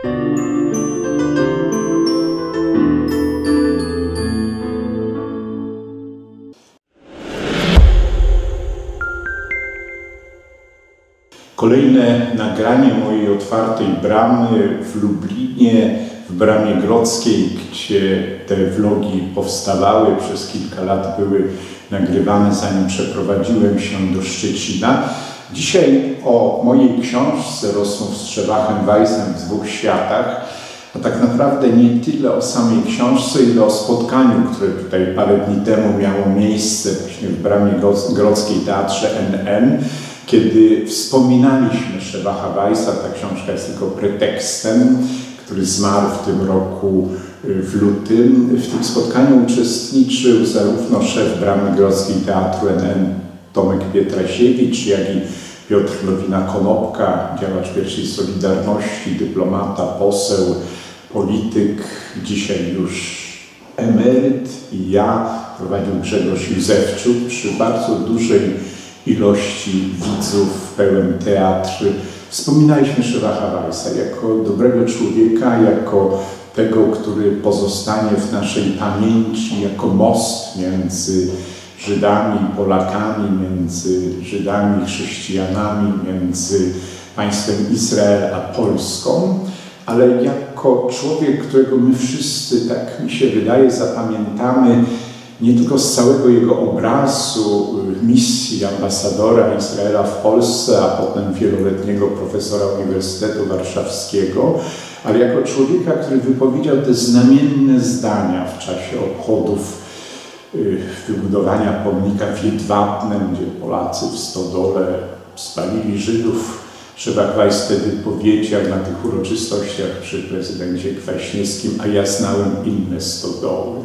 Kolejne nagranie mojej otwartej bramy w Lublinie, w Bramie Grodzkiej, gdzie te vlogi powstawały, przez kilka lat były nagrywane, zanim przeprowadziłem się do Szczecina. Dzisiaj o mojej książce Rozmów z Trzebachem Weissem w dwóch światach, a tak naprawdę nie tyle o samej książce, ile o spotkaniu, które tutaj parę dni temu miało miejsce właśnie w Bramie Grodzkiej Teatrze NN, kiedy wspominaliśmy Szebacha Weissa, ta książka jest tylko pretekstem, który zmarł w tym roku w lutym. W tym spotkaniu uczestniczył zarówno szef Bramy Grodzkiej Teatru NN Tomek Pietrasiewicz, jak i Piotr Nowina-Konopka, działacz pierwszej Solidarności, dyplomata, poseł, polityk, dzisiaj już emeryt i ja, prowadził Grzegorz Józefczuk przy bardzo dużej ilości widzów, pełen teatr. Wspominaliśmy Szewacha Weissa jako dobrego człowieka, jako tego, który pozostanie w naszej pamięci jako most między Żydami Polakami, między Żydami chrześcijanami, między państwem Izrael a Polską, ale jako człowiek, którego my wszyscy, tak mi się wydaje, zapamiętamy nie tylko z całego jego obrazu misji ambasadora Izraela w Polsce, a potem wieloletniego profesora Uniwersytetu Warszawskiego, ale jako człowieka, który wypowiedział te znamienne zdania w czasie obchodów wybudowania pomnika w Jedwabnem, gdzie Polacy w stodole spalili Żydów. Szewak Weiss wtedy powiedział na tych uroczystościach przy prezydencie Kwaśniewskim, a ja znałem inne stodoły.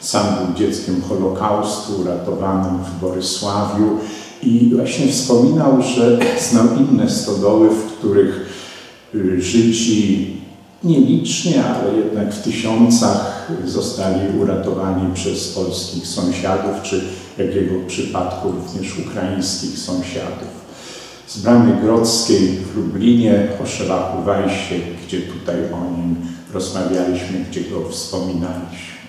Sam był dzieckiem Holokaustu, uratowanym w Borysławiu i właśnie wspominał, że znał inne stodoły, w których Żydzi nielicznie, ale jednak w tysiącach zostali uratowani przez polskich sąsiadów, czy jak w jego przypadku również ukraińskich sąsiadów. Z Bramy Grodzkiej w Lublinie o Szewachu Wajsie, gdzie tutaj o nim rozmawialiśmy, gdzie go wspominaliśmy.